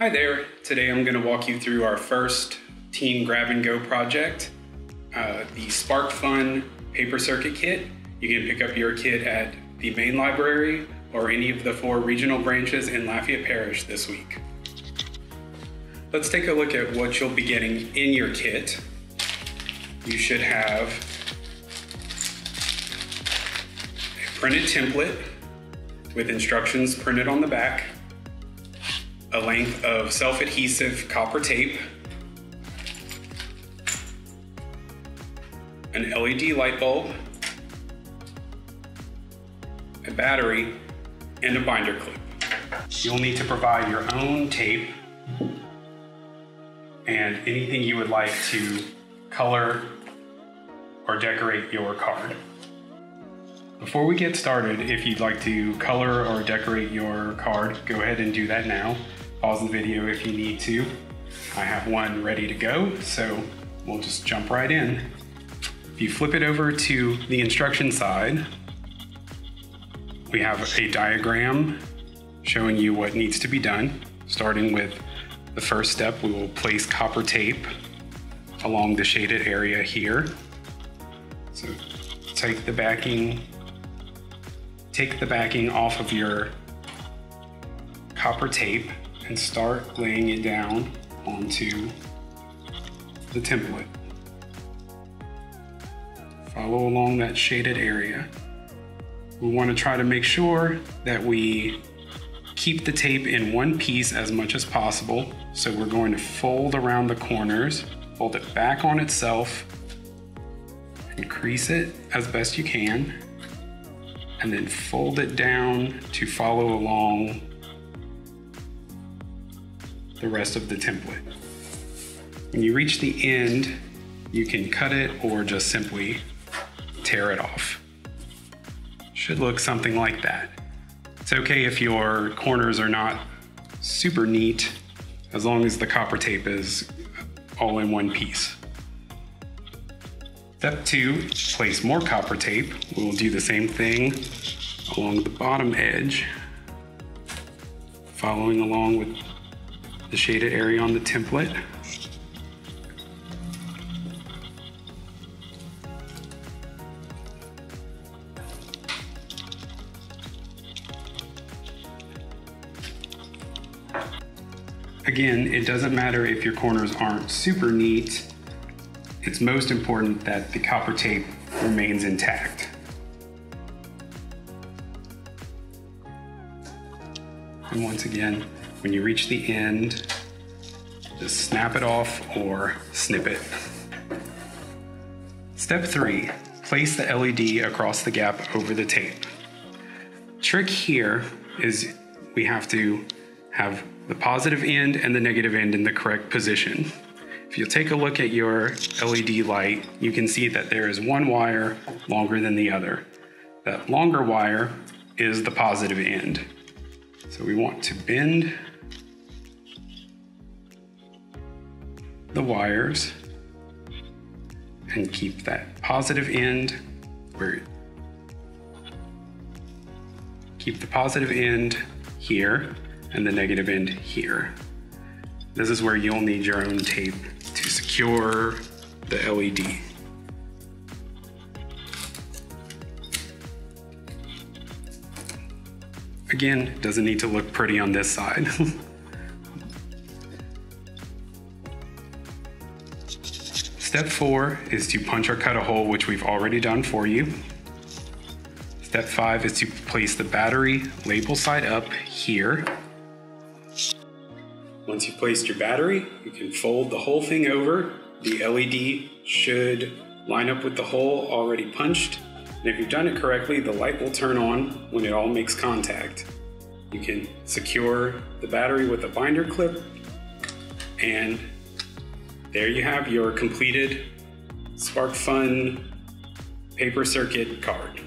Hi there. Today I'm going to walk you through our first Teen Grab and Go project, uh, the SparkFun Paper Circuit Kit. You can pick up your kit at the main library or any of the four regional branches in Lafayette Parish this week. Let's take a look at what you'll be getting in your kit. You should have a printed template with instructions printed on the back, a length of self-adhesive copper tape, an LED light bulb, a battery, and a binder clip. You'll need to provide your own tape and anything you would like to color or decorate your card. Before we get started, if you'd like to color or decorate your card, go ahead and do that now. Pause the video if you need to. I have one ready to go, so we'll just jump right in. If you flip it over to the instruction side, we have a diagram showing you what needs to be done. Starting with the first step, we will place copper tape along the shaded area here. So take the backing, take the backing off of your copper tape and start laying it down onto the template. Follow along that shaded area. We want to try to make sure that we keep the tape in one piece as much as possible. So we're going to fold around the corners, fold it back on itself, increase it as best you can, and then fold it down to follow along the rest of the template. When you reach the end, you can cut it or just simply tear it off. Should look something like that. It's okay if your corners are not super neat, as long as the copper tape is all in one piece. Step two, place more copper tape. We'll do the same thing along the bottom edge, following along with the shaded area on the template. Again, it doesn't matter if your corners aren't super neat. It's most important that the copper tape remains intact. And once again, when you reach the end, just snap it off or snip it. Step three, place the LED across the gap over the tape. Trick here is we have to have the positive end and the negative end in the correct position. If you take a look at your LED light, you can see that there is one wire longer than the other. That longer wire is the positive end. So we want to bend the wires and keep that positive end where keep the positive end here and the negative end here. This is where you'll need your own tape to secure the LED. Again, doesn't need to look pretty on this side. Step four is to punch or cut a hole, which we've already done for you. Step five is to place the battery label side up here. Once you've placed your battery, you can fold the whole thing over. The LED should line up with the hole already punched. And if you've done it correctly, the light will turn on when it all makes contact. You can secure the battery with a binder clip and there you have your completed SparkFun paper circuit card.